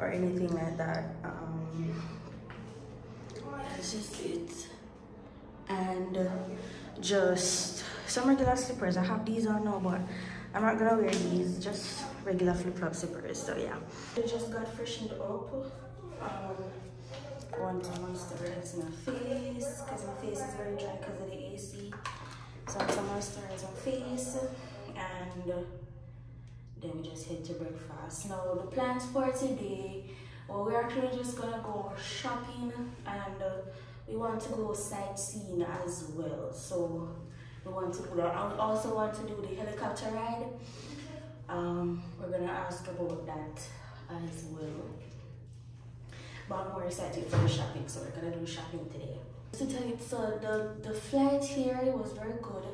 or anything like that. Um, that's just it. And uh, just some regular slippers. I have these on now, but I'm not gonna wear these, just regular flip-flop slippers, so yeah. I just got freshened up. Um, want to moisturize my face, because my face is very dry because of the AC. So I want to moisturize my face, and then we just head to breakfast. Now the plans for today, well, we're actually just gonna go shopping, and uh, we want to go sightseeing as well. So we want to do that. I also want to do the helicopter ride. Um, we're gonna ask about that as well. But I'm more excited for the shopping, so we're gonna do shopping today. To tell you, so the, the flight here was very good.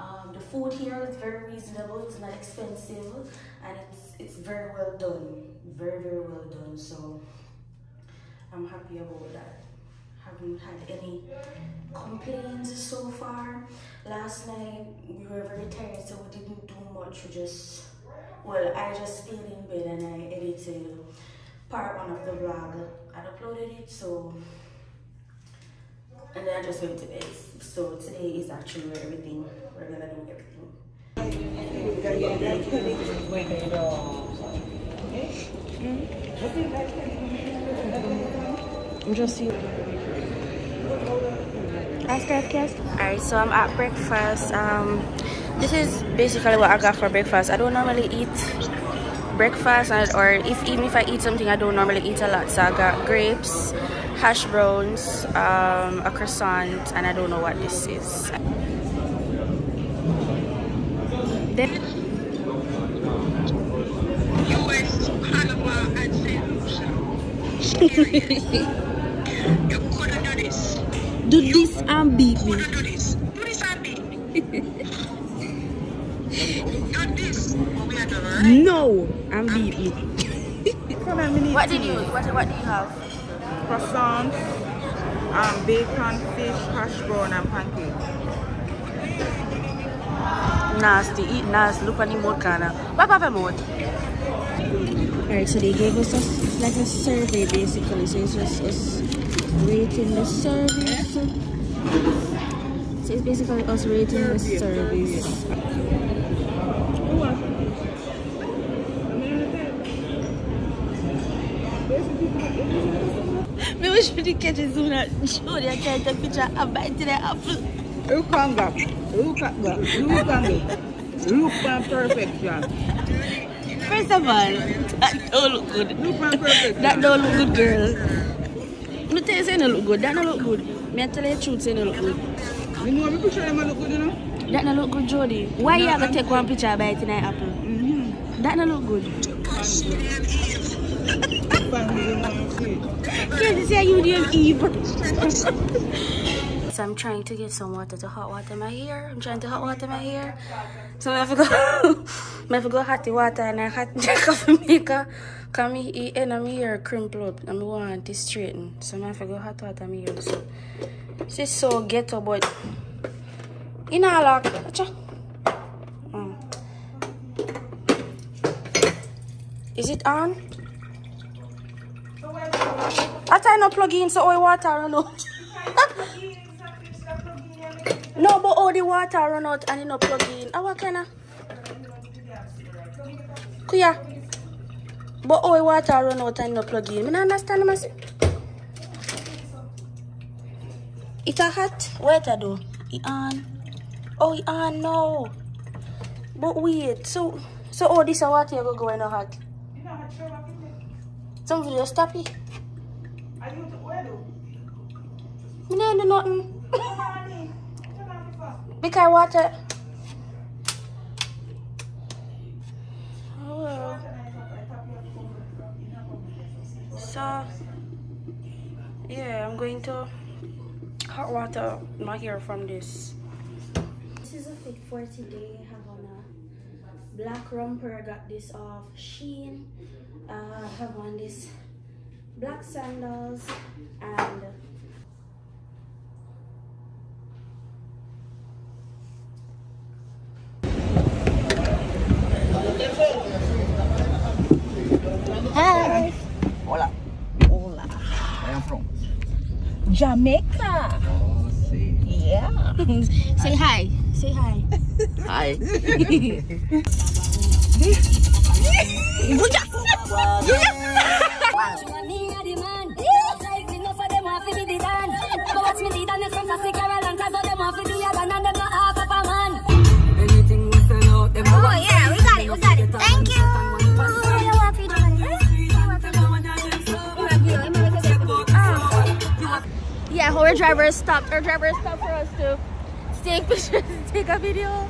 Um, the food here is very reasonable, it's not expensive, and it's it's very well done. Very, very well done. So I'm happy about that haven't had any complaints so far. Last night we were very tired so we didn't do much. We just, well I just stayed in bed and I edited part one of the vlog and uploaded it so and then I just went to bed. So today is actually everything, we're gonna do everything. I'm just here. Alright, so I'm at breakfast. Um, this is basically what I got for breakfast. I don't normally eat breakfast, or if even if I eat something, I don't normally eat a lot. So I got grapes, hash browns, um, a croissant, and I don't know what this is. Then Do this and beat me. Do this. Do this and beat me. Do this. No, and beat me. what did you what, what do you have? Croissants, um, bacon, fish, hash brown, and pancakes. Nasty, eat nasty. Look on the mouth kinda. What about the mouth? Alright, so they gave us a, like a survey basically. So it's just us rating the service. So it's basically us rating the service. Me wish you catch it sooner. Show you can take a picture and bite the apple. Look at that. Look at that. Look at that. Look at perfection. First of all, that don't look good. At perfection. That don't look good, girl. Me tell you, say no look good. That no look good. Me tell you the truth, say no look good. You know, me picture them look good, you know? That no look good, Jody. Why you have to take one picture by it in apple? Mm -hmm. That no look good. Can't you say you did Eve? so I'm trying to get some water to hot water my hair. I'm trying to hot water my hair. So I have to go, I go hot water and I hot coffee maker. Cause me eat and my hair crimple up and I want to straighten. So I go hot water my hair. So this is so ghetto but in a lock. Is it on? I try not plug in so oil water run out. No, but all the water run out and it not plug in. How can I? Kuya. But all the water run out and not plug in. I don't understand myself. It a hot? A do. It on. Oh, it on no. But wait, so so all this water you go go in a hot. Some video stop it. I Are you where do? Me didn't do nothing. because water. Oh, well. So, yeah, I'm going to hot water my hair from this. This is a fit for today. I have on a black romper. I got this off Shein. Uh, I have on this black sandals and Hi. Hola. Hola. Where am from? Jamaica. Oh, sí. Yeah. say hi. Say hi. Hi. Oh our driver stopped. Our driver stopped for us to take pictures, take a video.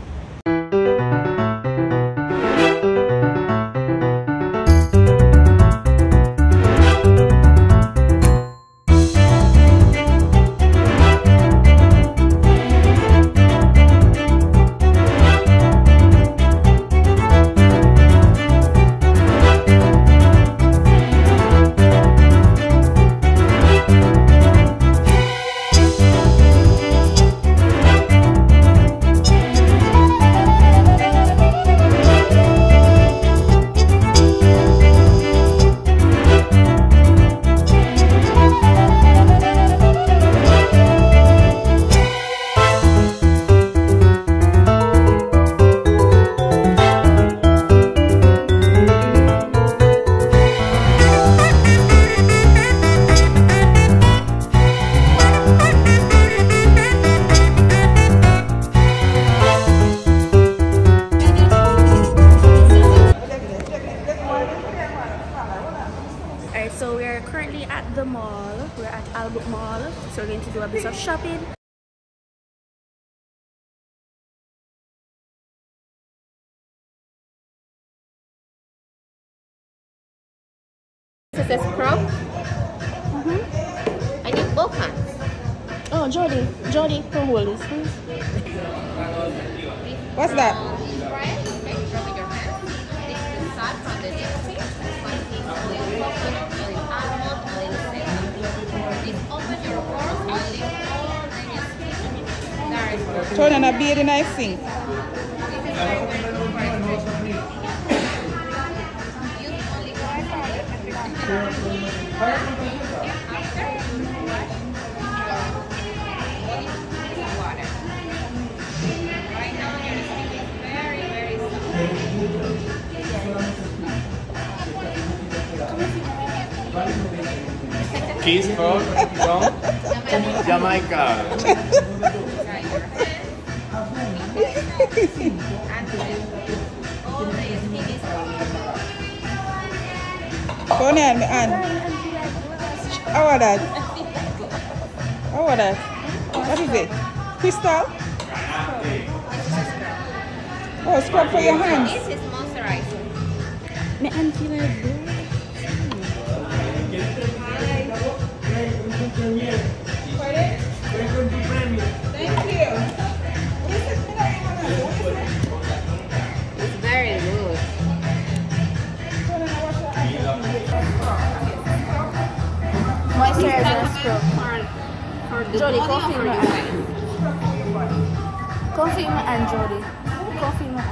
Turn on a beard and I sing. This is very very good for expression. Use only one product. After you wash your water. Right now your skin is very very soft. Kiss from, from Jamaica. Dry your hands. And then all the skin is Turn on me hand. How are that? How are that? What is it? Crystal? Oh, scrub for your hands. This is moisturizer. My hand feel like blue. Hand. Coffee in my hand, Jody. Coffee in my.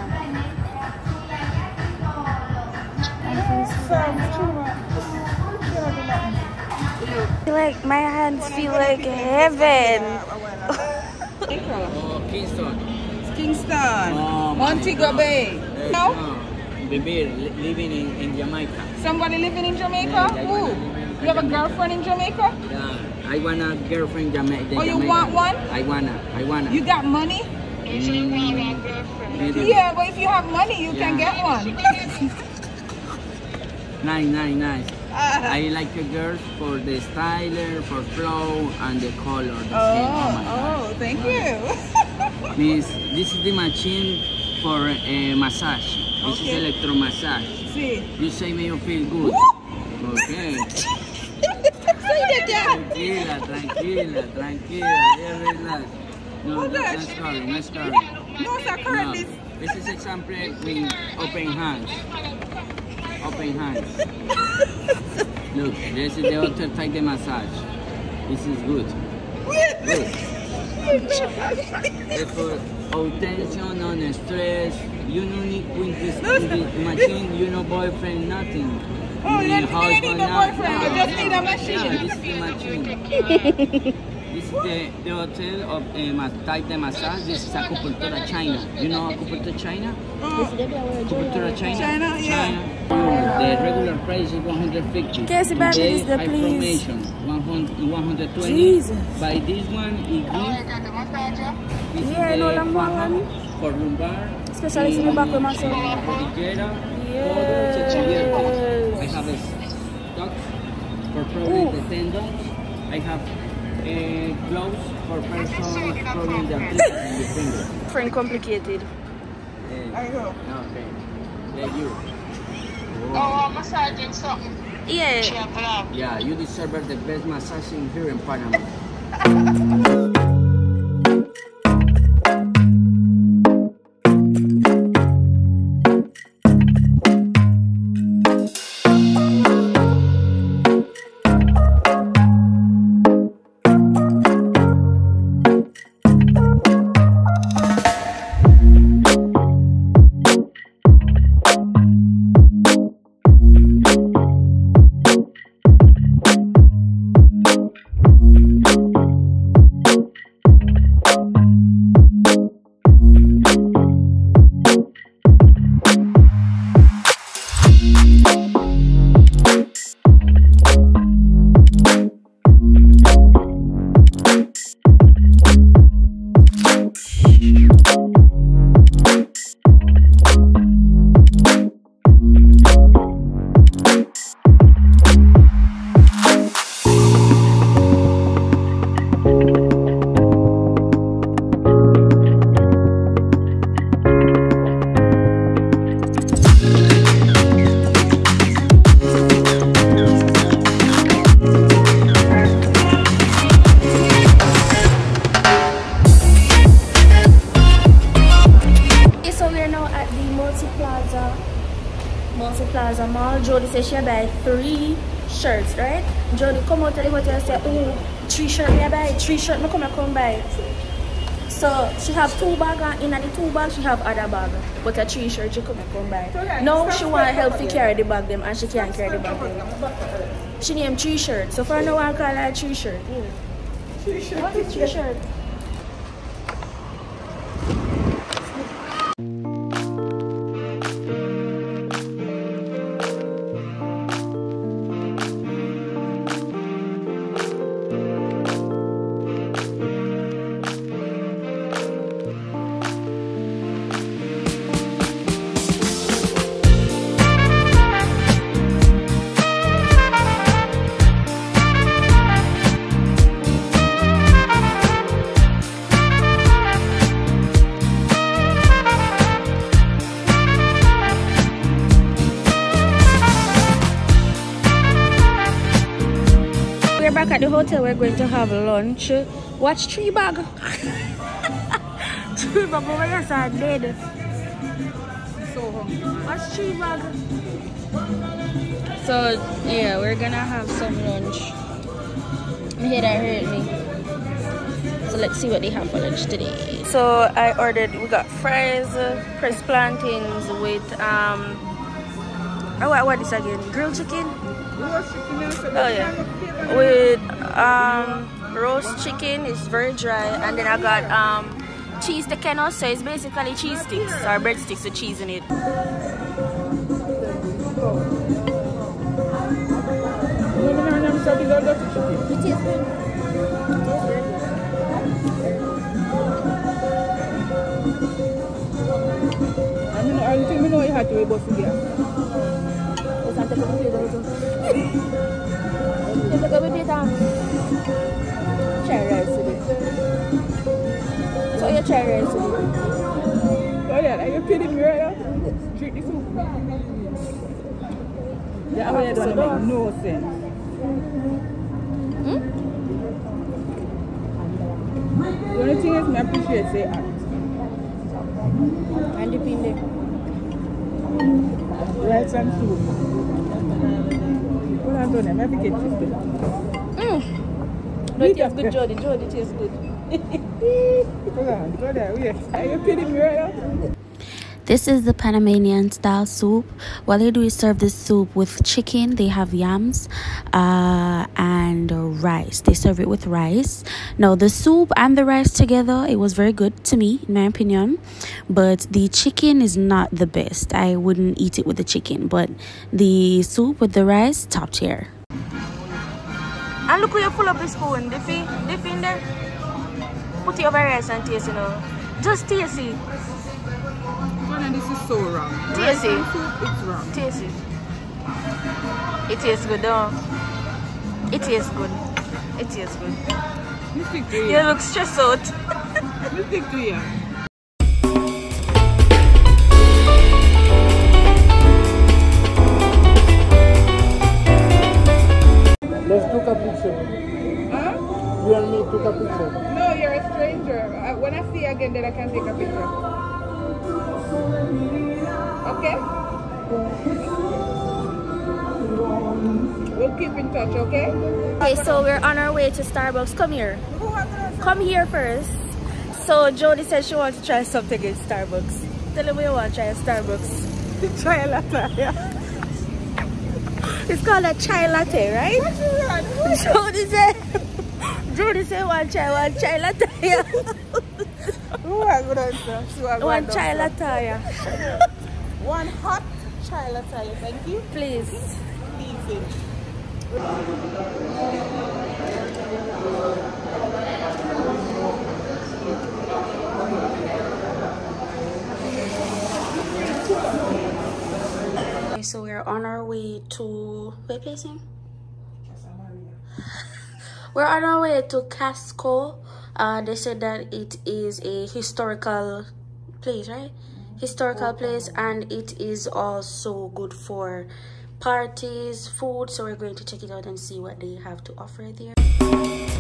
I feel like my hands feel like heaven. Oh, Kingston. Kingston. Oh, Montego Bay. No? Baby, li- living in, in Jamaica. Somebody living in Jamaica? Yeah, yeah, Who? Yeah. You have a girlfriend in Jamaica? Yeah, I want a girlfriend in Jama- Oh, you want one? I wanna, I wanna. You got money? Maybe. Yeah, but if you have money, you can get one. Nice, nice, nice. Ah. I like a girl for the styler, for flow, and the color. The. Oh, God. oh, thank you. Miss, this is the machine for uh, massage. This Okay. is electro massage. See. You say me you feel good. Okay. Tranquila, tranquila, tranquila. Yeah, relax. No, no, Okay. no story, no story. No, sir, No. this. Is example with open hands. Open hands. Look, this is the other type of massage. This is good. Good. All tension, no stress. You don't need with this machine, you no boyfriend, nothing. Oh, you need don't- you need no boyfriend, you just need a machine. This is the machine. This is the, the hotel of uh, ma- type de massage. This is Acupuntura China. You know Acupuntura China? Acupuntura China? China, yeah. China. The regular price is 150. Casey, baby, Today, this the I please. promotion 100, 120. Jesus. By this one, it gives. This is Yeah, no the lumbar faja one. For lumbar. Especially in the back of my son. Rodillera. Yes. Todo se cubierto. I have a stock for probably the tendons. I have uh, gloves for person probably the arthritis in the finger. Friend complicated. Uh, I go. okay. Yeah, you. Oh, I'm massaging something. Yeah. Yeah, you deserve the best massage in here in Panama. Multi Plaza Mall. Jody says she buy three shirts, right? Jody come out to the hotel and say, oh, three shirt me I buy, three shirt me come and come buy. So she have two bag and in the two bag she have other bag, but a three shirt she come and come buy. Now she want help to carry the bag them and she can't carry the bag them. She name three shirt, so for now I call her three shirt. What is three shirt? Hotel. We're going to have lunch. Watch tree bag. tree bag over here, sir, dead. So hungry. Watch tree bag. So yeah, we're gonna have some lunch. My head that hurt me. So let's see what they have for lunch today. So I ordered. We got fries, uh, pressed plantains with um. Oh, what, what is again? Grilled chicken. Roast chicken, Oh yeah, with um roast chicken. It's very dry, and then I got um cheese tequeno. So it's basically cheese sticks or bread sticks with cheese in it. I'm not sorry, I got the. It is good. I mean, I think we know you had to wait, but forget. It's not the computer. It's a good bit cherry rice today. So rice today. Oh yeah, like you're kidding me right now? Drink the soup. That way don't make no sense. The only thing is, I appreciate say act. And there. Rice and soup. Tony. I'm going to get this bit. No, it tastes good, Jody. Jody tastes good. Hold on. Go there. Yes. Are you kidding me right now? This is the Panamanian style soup. What they do is serve this soup with chicken. They have yams uh, and rice. They serve it with rice. Now, the soup and the rice together, it was very good to me, in my opinion. But the chicken is not the best. I wouldn't eat it with the chicken. But the soup with the rice, top tier. And look how you pull up the spoon. Dip in, dip in there. Put it over rice and taste, you know. Just taste it. Tony, this is so wrong. Taste it. Soup, it's wrong. Taste it. It tastes good, though. It tastes good. It tastes good. You stick to You you. look stressed out. You stick to you. Let's took a picture. Huh? You and me took a picture. No, you're a stranger. Uh, when I see you again, then I can take a picture. Okay? We'll keep in touch, okay? Okay, so we're on our way to Starbucks. Come here. Come here first. So Jody said she wants to try something in Starbucks. Tell him we want to try Starbucks. Try a latte, yeah. It's called a chai latte, right? Jody said Jody said one chai, one chai latte. yeah. Who are good answer? So I One got chai answer. latte. yeah. One hot chai latte, thank you. Please. Easy. Okay, so we're on our way to where placing? We're on our way to Casco. Uh, they said that it is a historical place, right? Historical place, and it is also good for parties, food. So we're going to check it out and see what they have to offer there.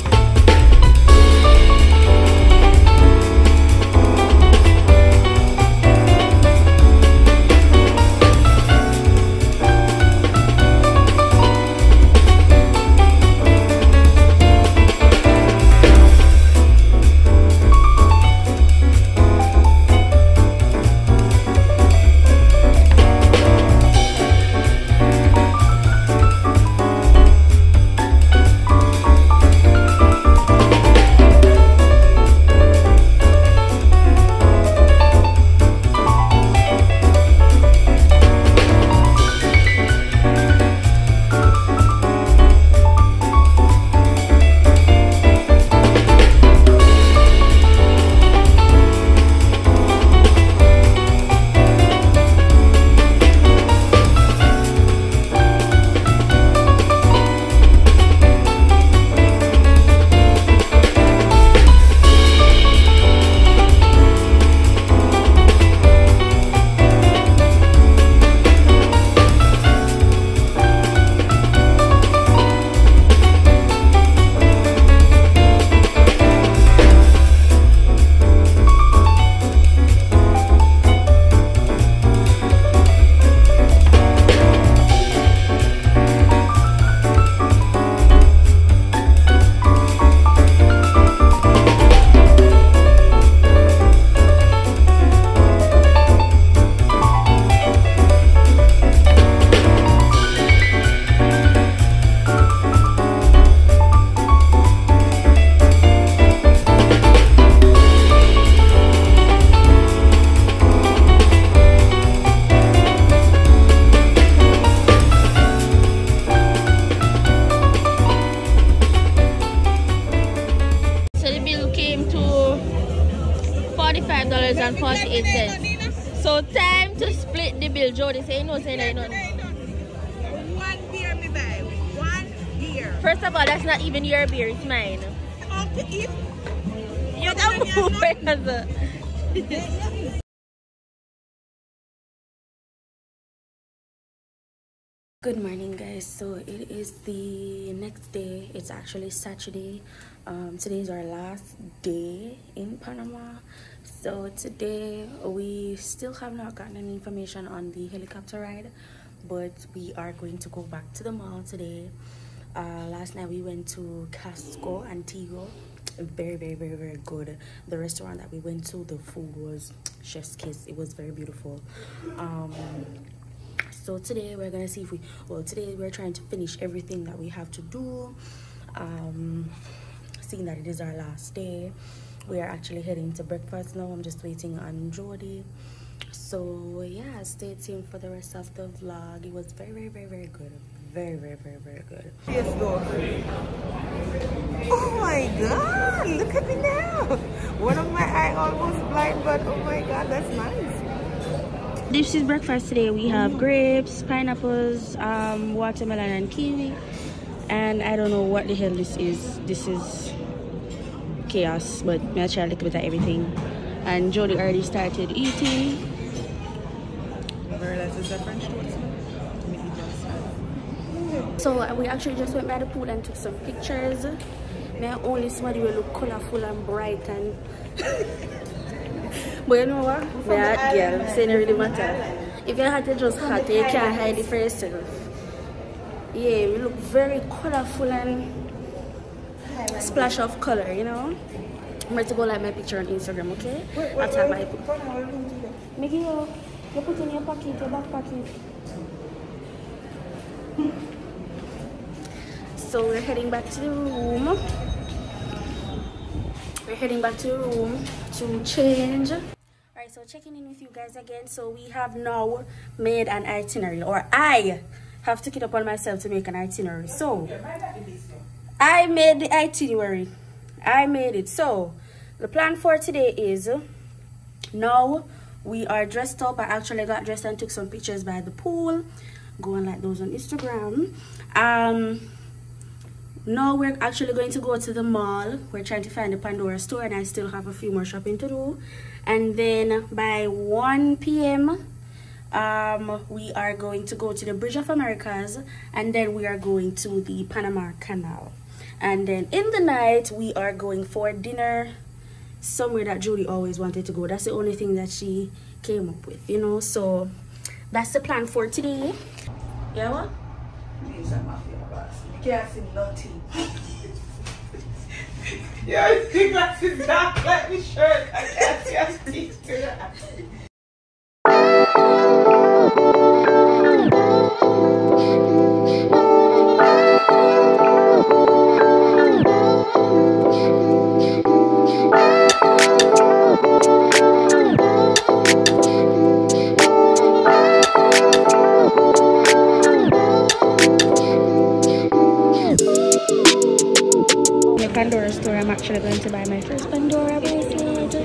So it is the next day. It's actually Saturday. Um, today is our last day in Panama. So today we still have not gotten any information on the helicopter ride, but we are going to go back to the mall today. Uh, last night we went to Casco Antigua. Very, very, very, very good. The restaurant that we went to, the food was chef's kiss. It was very beautiful. Um, so today we're gonna see if we well today we're trying to finish everything that we have to do um seeing that it is our last day we are actually heading to breakfast now i'm just waiting on jody so yeah stay tuned for the rest of the vlog it was very very very very good very very very very good Yes, go. Oh my god, look at me now. One of my eye almost blind, but oh my god, that's nice. This is breakfast today. We have grapes pineapples um watermelon and kiwi. And i don't know what the hell this is. This is chaos but i'll try a little bit of everything. And jody already started eating. Realize it's a French toast. So uh, we actually just went by the pool and took some pictures. May only somebody will look colorful and bright and But you know what? Hot girl, saying it really matter. If your heart is just hot, you can't hide it for yourself. Yeah, we look very colorful and splash of color, you know? I'm ready to go like my picture on Instagram, okay? After my Miggy, you, you put in your pocket, your back pocket. So we're heading back to the room. We're heading back to the room to change. Alright, so checking in with you guys again. So we have now made an itinerary, or I have took it upon myself to make an itinerary. So I made the itinerary. I made it. So the plan for today is now we are dressed up. I actually got dressed and took some pictures by the pool. Go and like those on Instagram. Um now we're actually going to go to the mall. We're trying to find the pandora store and i still have a few more shopping to do. And then by 1 p.m um we are going to go to the bridge of americas and then we are going to the panama canal. And then in the night we are going for dinner somewhere that julie always wanted to go. That's the only thing that she came up with you know? So that's the plan for today. Yeah what These are my favorite glasses. You can't see nothing. yeah, the glasses dark like my shirt. I can't see stick to that. Pandora store, I'm actually going to buy my first Pandora bracelet,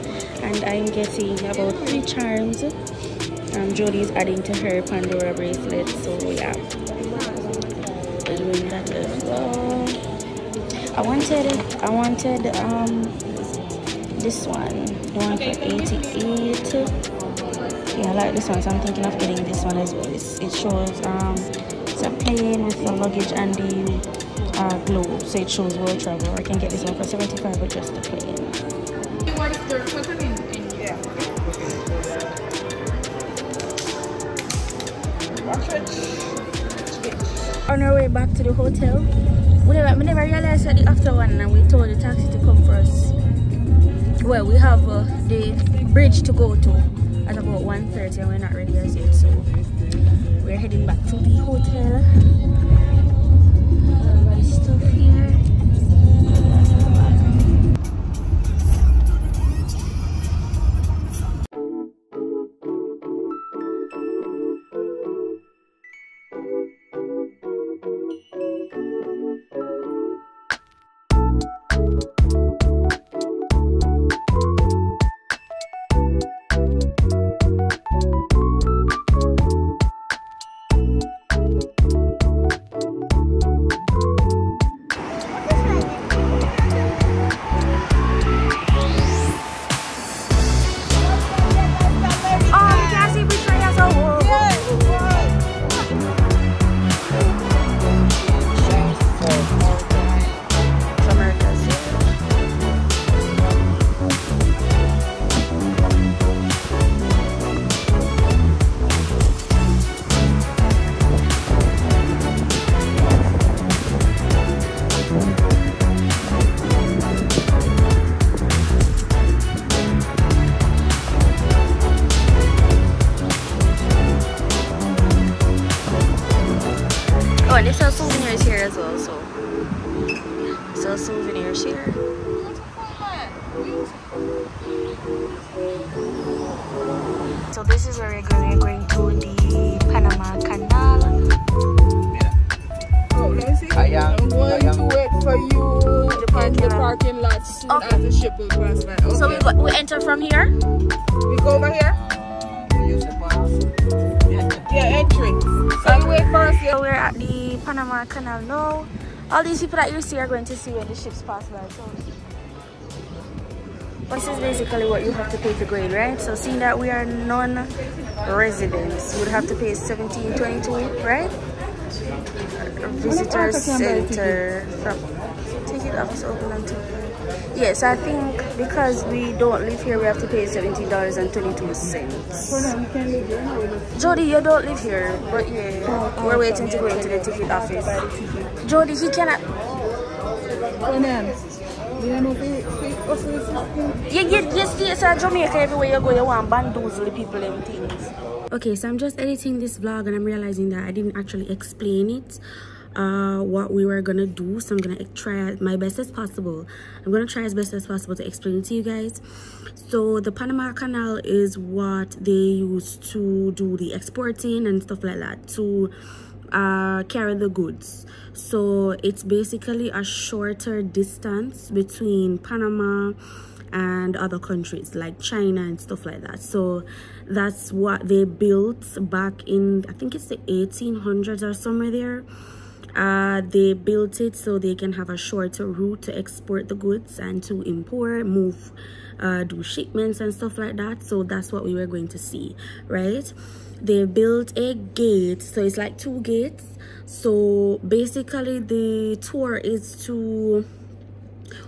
and I'm getting about three charms. Um, Jodie's adding to her Pandora bracelet, so yeah, we're doing that as well. I wanted, I wanted um this one, the one for 88. Yeah, I like this one, so I'm thinking of getting this one as well. It's, it shows um it's a plane with the luggage and the uh, globe, so it shows world travel. I can get this one for 75 with just the plane. What if they're cooking in, in Yeah. On our way back to the hotel, we never, we never realized that the after one and we told the taxi to come for us. Well, we have uh, the bridge to go to at about 1.30 and we're not ready as yet, so we're heading back to the hotel. All these people that you see are going to see when the ships pass by. So this is basically what you have to pay to go right? So seeing that we are non-residents, you would have to pay 1722, right? Visitor center from ticket office open until yes i think because we don't live here we have to pay 17 dollars and 22 cents jody you don't live here but yeah we're waiting to go into the ticket office jody he cannot. You know, the- the office is- you get yes yes jamaica everywhere you go you want bamboozle the people and things. Okay so i'm just editing this vlog and i'm realizing that i didn't actually explain it uh what we were gonna do. So i'm gonna try my best as possible. I'm gonna try as best as possible to explain it to you guys. So the panama canal is what they use to do the exporting and stuff like that to uh carry the goods. So it's basically a shorter distance between panama and other countries like china and stuff like that. So that's what they built back in i think it's the 1800s or somewhere there. Uh, they built it so they can have a shorter route to export the goods and to import move uh, do shipments and stuff like that. So that's what we were going to see right they built a gate so it's like two gates. So basically the tour is to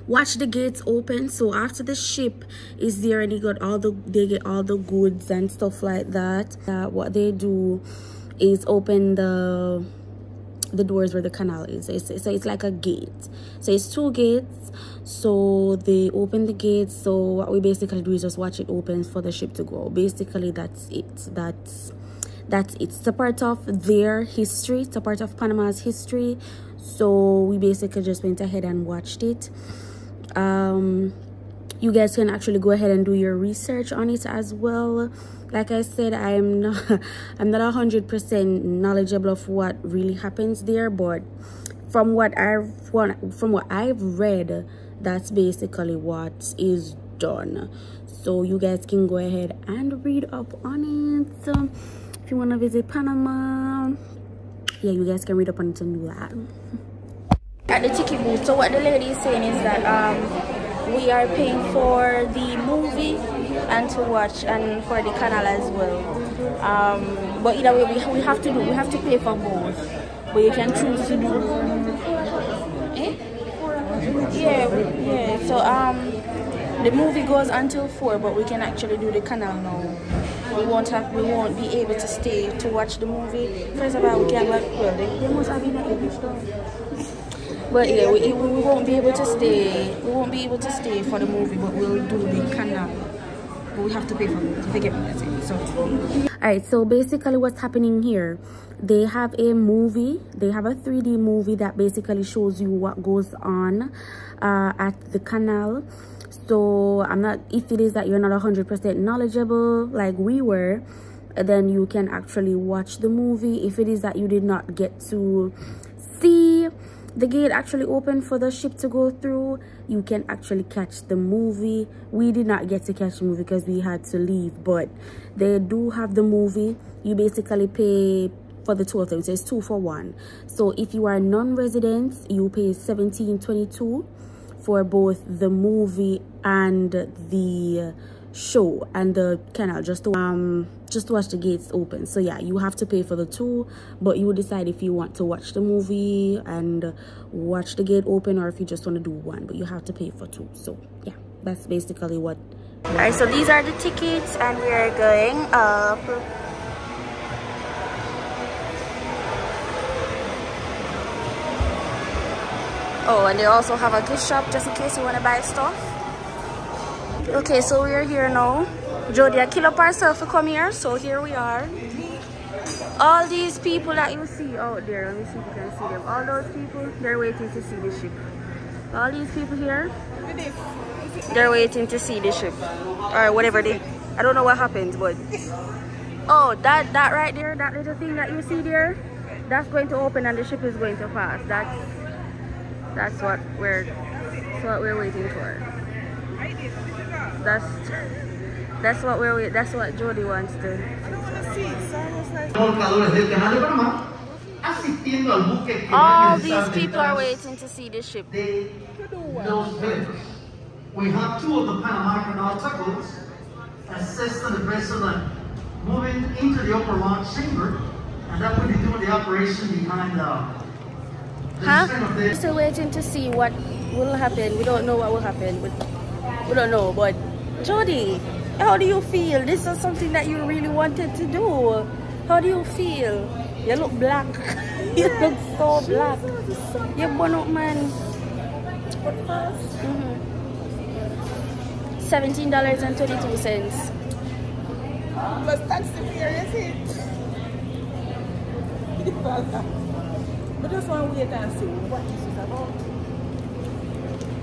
watch the gates open. So after the ship is there and they got all the they get all the goods and stuff like that what they do is open the the doors where the canal is. It's, so it's like a gate. So it's two gates. So they open the gates so what we basically do is just watch it open for the ship to go. Basically that's it. That's that's it's a part of their history. It's a part of panama's history. So we basically just went ahead and watched it. Um you guys can actually go ahead and do your research on it as well. Like i said i'm not i'm not a hundred percent knowledgeable of what really happens there but from what i've from what i've read that's basically what is done. So you guys can go ahead and read up on it if you want to visit panama yeah you guys can read up on it and do that. At the ticket booth. So what the lady is saying is that um we are paying for the movie and to watch and for the canal as well. Um but either way we, we have to do we have to pay for both. But you can choose to do eh? yeah yeah. So um the movie goes until four but we can actually do the canal now we won't have we won't be able to stay to watch the movie first of all we can't, well they, must have been at though but yeah, we, we won't be able to stay. We won't be able to stay for the movie, but we'll do the canal. But we have to pay for it. If get me, it. So, all right. So basically, what's happening here? They have a movie. They have a 3D movie that basically shows you what goes on uh, at the canal. So I'm not. If it is that you're not 100% knowledgeable, like we were, then you can actually watch the movie. If it is that you did not get to see the gate actually open for the ship to go through you can actually catch the movie we did not get to catch the movie because we had to leave but they do have the movie you basically pay for the two of them so it's two for one so if you are non-resident you pay 1722 for both the movie and the show and the canal just to um just to watch the gates open. So yeah you have to pay for the two but you decide if you want to watch the movie and watch the gate open or if you just want to do one but you have to pay for two. So yeah that's basically what all right so these are the tickets and we are going up oh and they also have a gift shop just in case you want to buy stuff okay so we're here now jody i kill up ourselves to come here so here we are all these people that you see out there, let me see if you can see them. All those people, they're waiting to see the ship. All these people here, they're waiting to see the ship. Or whatever they, I don't know what happens, but. Oh, that, that right there, that little thing that you see there, that's going to open and the ship is going to pass. That's, that's what we're, that's what we're waiting for. That's, that's what we're, that's what Jody wants to. All these people are waiting to see the ship. We have two of the Panama Canal tugboats assisting the vessel in moving into the upper launch chamber, and that will be doing the operation behind the, the Huh? We're still waiting to see what will happen. We don't know what will happen. We, we don't know. But Jody, how do you feel? This is something that you really wanted to do. How do you feel? You look black. you look so black. You burn up, man. Mhm. Seventeen dollars and twenty-two cents. Plus taxi fare, you see? But just want to wait and see what this is about.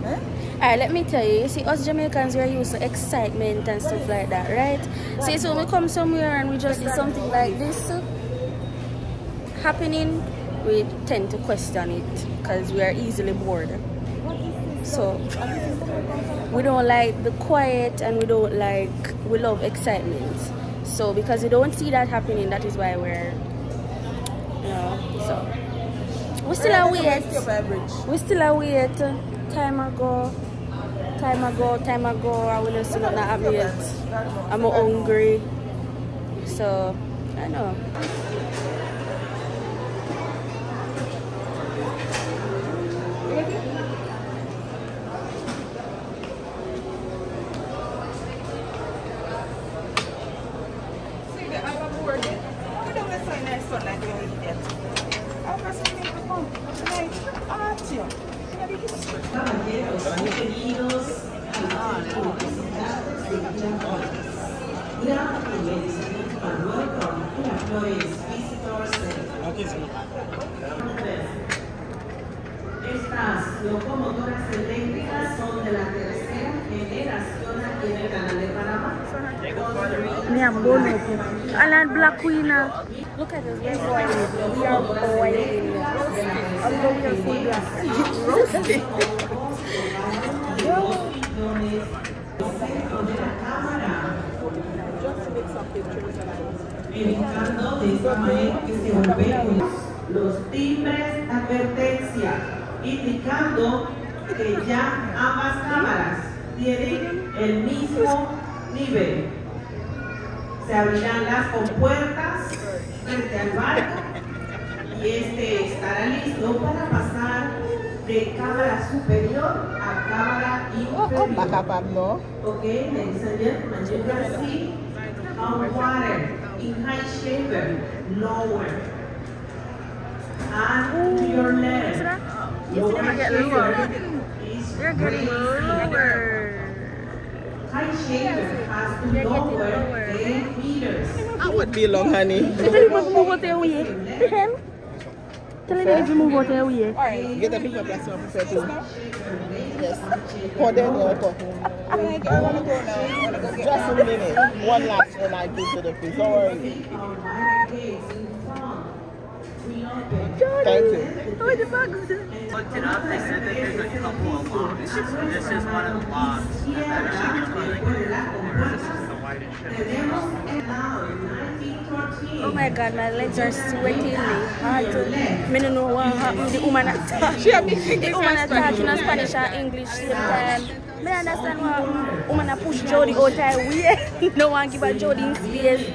Eh? Alright, let me tell you, you see, us Jamaicans, we're used to excitement and stuff like that, right? See, so we come somewhere and we just see something like this happening, we tend to question it because we are easily bored. So, we don't like the quiet and we don't like, we love excitement. So, because we don't see that happening, that is why we're, you know, so. We still are wait. We still are wait. Time ago. Time ago, time ago, I will not see nothing happen yet. I'm hungry. So, I know. Indicando de esta manera que se volvemos los timbres de advertencia, indicando que ya ambas cámaras tienen el mismo nivel. Se abrirán las compuertas frente al barco este estará listo para pasar de cámara superior a cámara inferior. Okay, ladies and gentlemen, you can see how water in high chamber lower. And to your left, lower. is They're getting lower. high chamber has to lower lower. 8 meters. I would be long, honey. Tell him to move out their way. Him? Tell him to move out. Alright, get the people one for. Yes. Pour them cup. I like, I want to go now. I want to go get Just a minute. One last one I give to the. Don't worry. We open. Thank you. Oh, the bugs. looked it up, they said that there's a couple of locks. This is one of the locks. And one This is the whitest ship. Oh my god, my legs are sweating me hard. Me don't know what happened. The woman attack. She have me The woman attack in Spanish and English same time. Me understand what woman a push Jody out her way. no one give her Jody in space.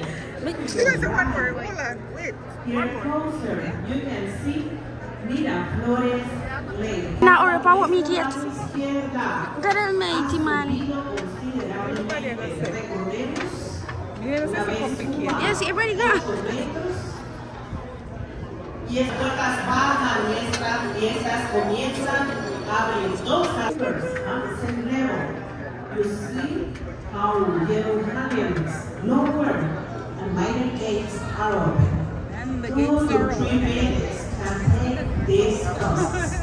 Me, one more. Hold on. Wait. Here closer, you can see Miraflores Lake. now hurry up and what me to get. Izquierda. God almighty man. Recorremos You never say so complicated. Yes, everybody gone. y es puertas bajan y estas, y estas comienzan a dos aspers on the same level. You see how yellow canyons lower and minor gates are open. And two to three minutes can take this course.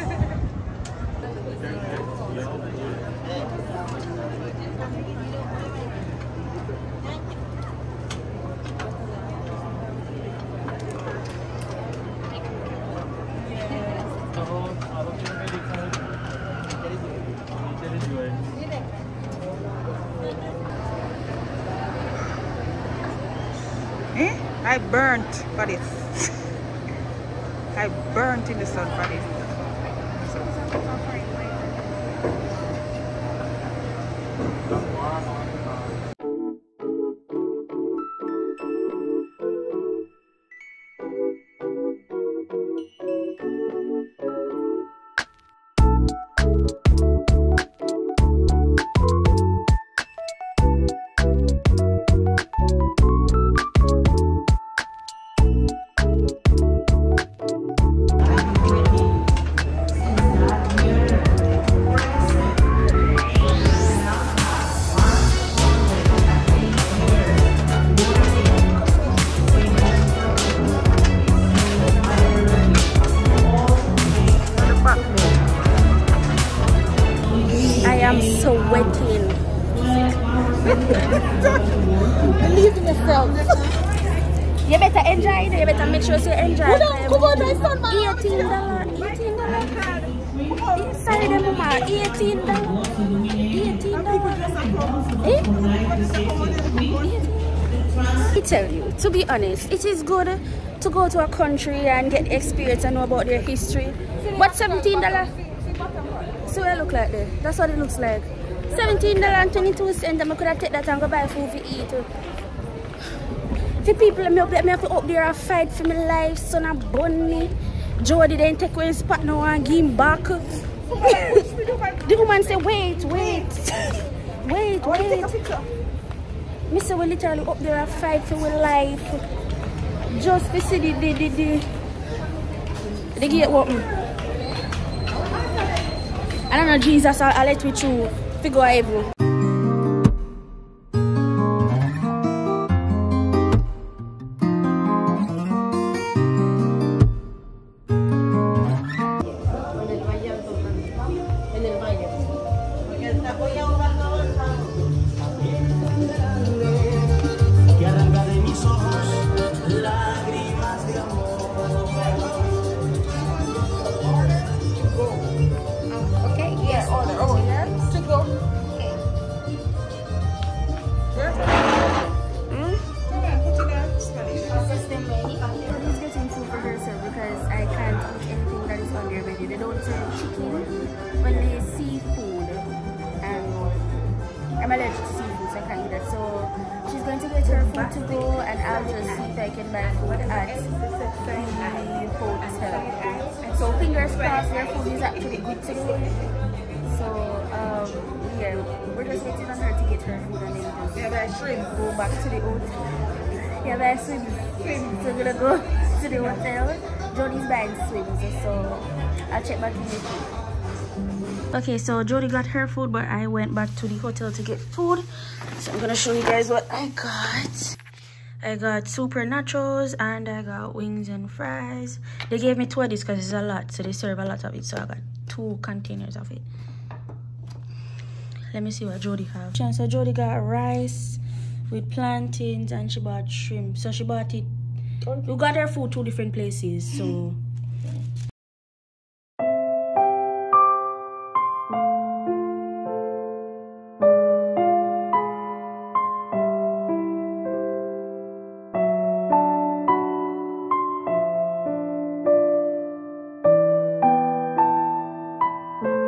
To be honest, it is good to go to a country and get experience and know about their history. What seventeen dollar? So it look like there. That's what it looks like. Seventeen dollar and twenty two cents. I could have take that and go buy food to eat. For people me up there, me have to up there and fight for my life, son of bunny. Jody didn't take away his partner and give him back. the woman say, wait, wait, wait, wait. Say we literally up there and fight for our life. Just to see the the the the, the gate open. I don't know Jesus, I'll, I'll let me through. Figure out everything. que Swim. So we're gonna go to the hotel. Jody's buying swims, so I'll check back in with you. Okay, so Jody got her food, but I went back to the hotel to get food. So I'm gonna show you guys what I got. I got super nachos and I got wings and fries. They gave me two of these because it's a lot, so they serve a lot of it. So I got two containers of it. Let me see what Jody have. So Jody got rice with plantains and she bought shrimp. So she bought it. We got her food two different places. So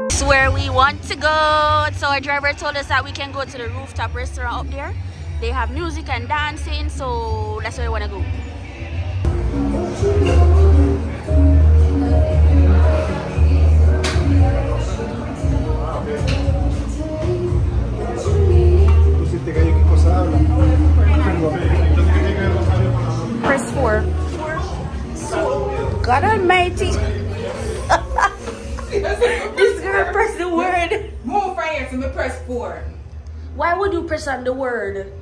It's where we want to go. So our driver told us that we can go to the rooftop restaurant up there. They have music and dancing, so that's where i want to go. Pusiste gallo, ¿qué cosa habla? Press four. God Almighty. this girl press the word. Move right here, so me press four. Why would you press on the word?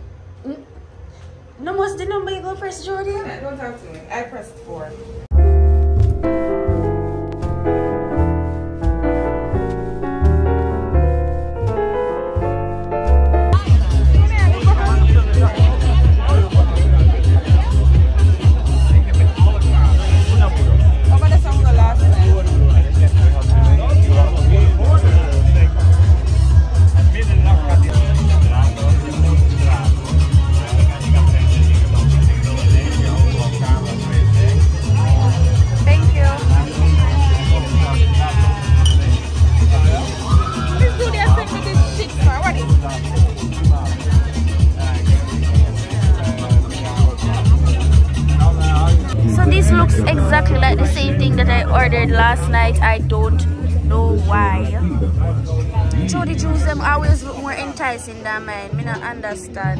No, what's the number you go press, Jody? Don't talk to me. I pressed four. Looks exactly like the same thing that I ordered last night. I don't know why. Jody juice them always look more enticing than mine. Me not understand.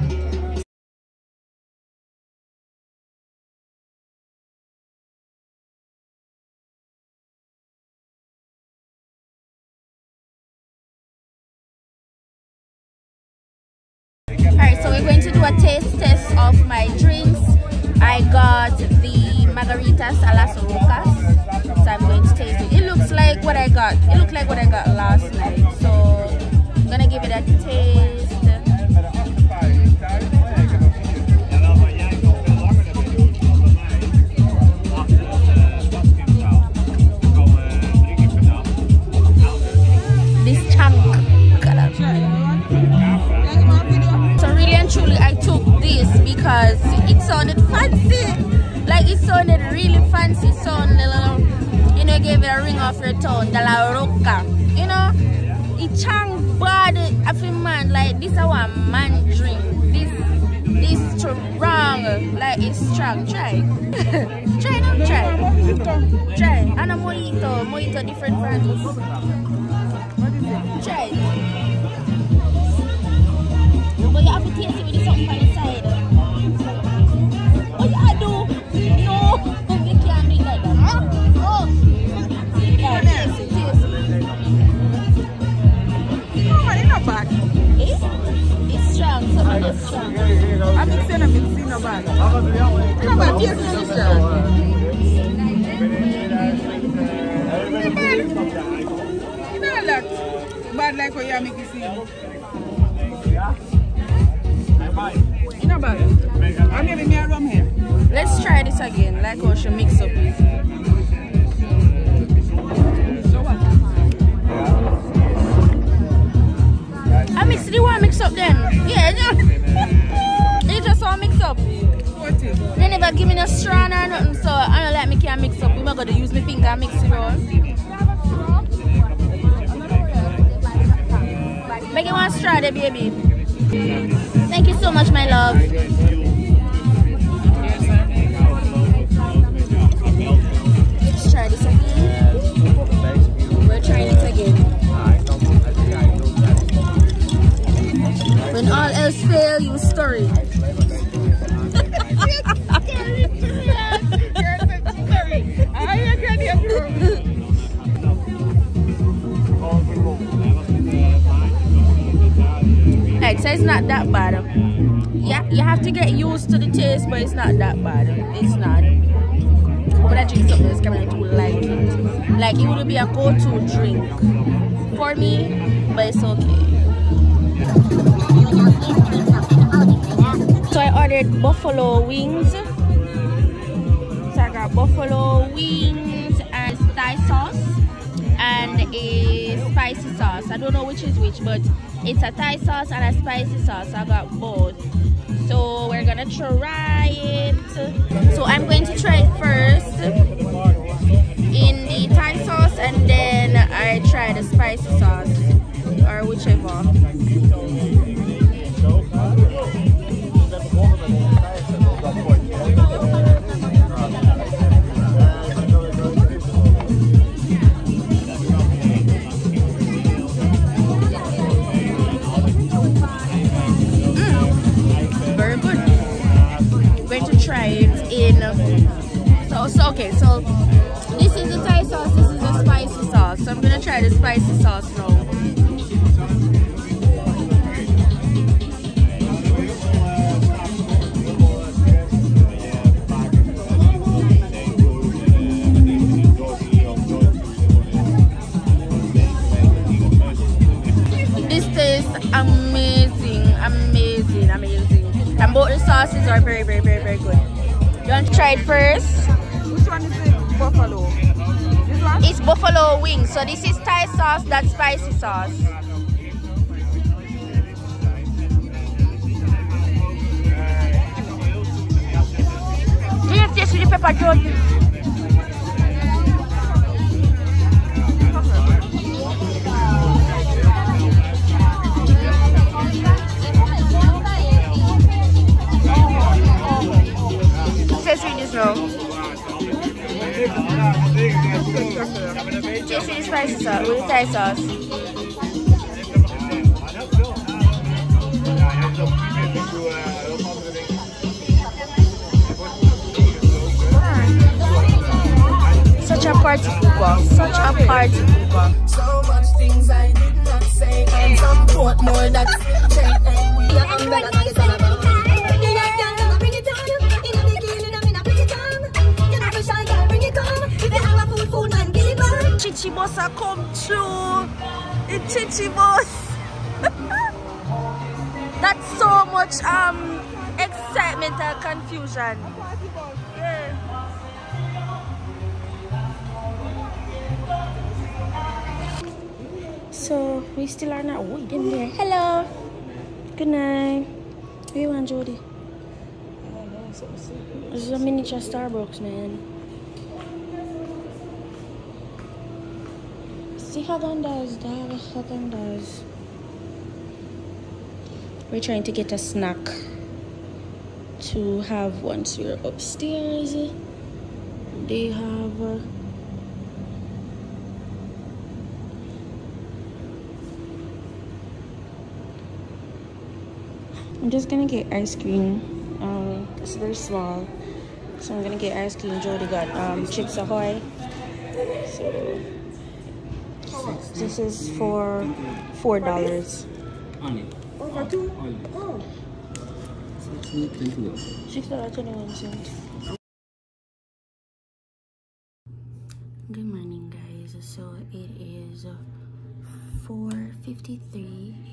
Alright, so we're going to do a taste test of my drinks. I got the margaritas a las. So I'm going to taste it. It looks like what I got. It looked like what I got last night. So I'm gonna give it a taste. This chunk. So really and truly I took this because it sounded fancy. Like it sounded really fancy. Little, you know, gave it a ring off your tongue. The La Roca. You know? It chang bad I feel man like this is a man drink. This this strong. Like it's strong. Try. try no try. Try. And a mojito. Mojito different brands. Try. But you have to taste it with something on it is You know a lot. Bad like what you make it. You know bad. I'm giving me a rum here. Let's try this again, like how she mix up it. I mix the one mix up then. Yeah, mix up. They never give me no straw or nothing, so I don't like me can mix up. We gotta use my finger and mix it all. Make it one straw there, baby. Thank you so much, my love. Let's try this again. We're trying it again. When all else fail, you stir it. It's not that bad. Yeah, you have to get used to the taste, but it's not that bad. It's not. But I drink something that's coming to like it. Like it would be a go-to drink for me, but it's okay. So I ordered buffalo wings. So I got buffalo wings and Thai sauce and a spicy sauce. I don't know which is which, but it's a Thai sauce and a spicy sauce. I got both. So we're gonna try it. So I'm going to try it first in the Thai sauce and then I try the spicy sauce or whichever. so okay so this is the thai sauce this is the spicy sauce. So i'm gonna try the spicy sauce now. This tastes amazing amazing amazing. And both the sauces are very very very very good. You want to try it first? Buffalo. This one? It's buffalo wings. So this is Thai sauce, that's spicy sauce. Do you taste the pepper, Jordan? Taste with this now. Taste with the spicy sauce, with the Thai sauce. Such a party pooper. Such a party pooper. So much things I did not say and some more that a come true. The chichi boss. That's so much um excitement and confusion. Yeah. So we still are not waiting there. Hello. Good night. Where you want, Jody? This is a miniature Starbucks, man. Häagen-Dazs, dog. Häagen-Dazs. We're trying to get a snack to have once we're upstairs. They have. Uh, I'm just gonna get ice cream. Um, it's very small, so I'm gonna get ice cream. Jody got um, Chips Ahoy. So this is for four dollars. Cents. Good morning, guys. So it is 4:53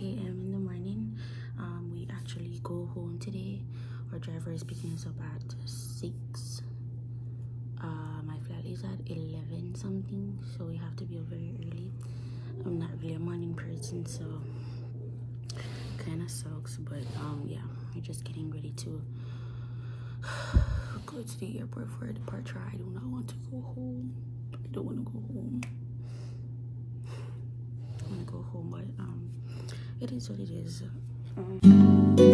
a.m. in the morning. Um, we actually go home today. Our driver is picking us up at six. Uh, my flight is at 11 something, so we have to be up very early. I'm not really a morning person, so kind of sucks. But um, yeah, we're just getting ready to go to the airport for a departure. I do not want to go home. I don't want to go home. I want to go home, but um, it is what it is. Um,